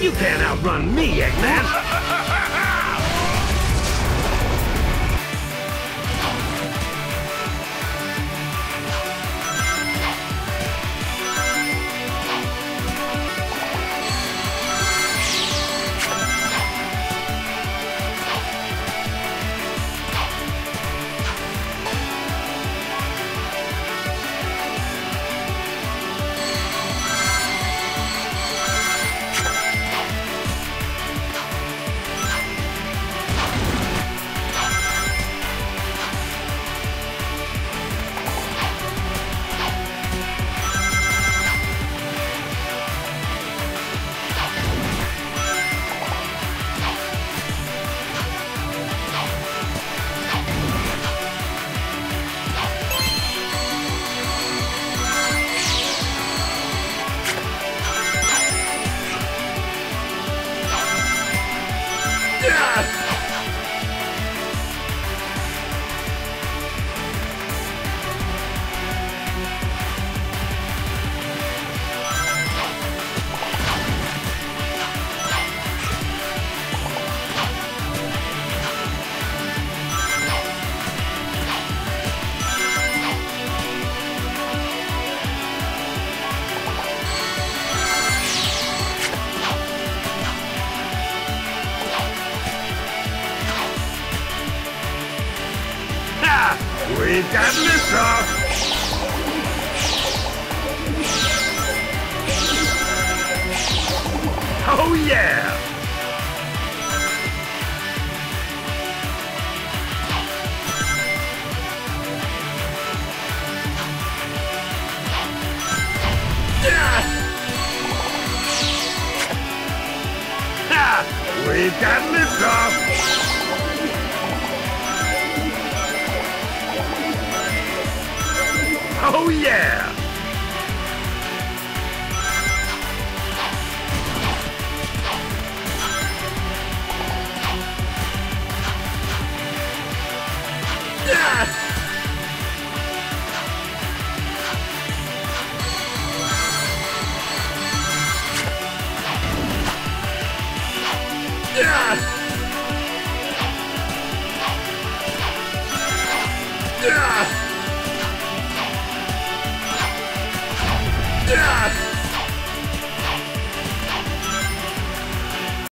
You can't outrun me, Eggman! Ha! We got liftoff! Oh yeah! Ah! Ha! We got liftoff! Yeah! Ah! Ah! Ah! Yeah!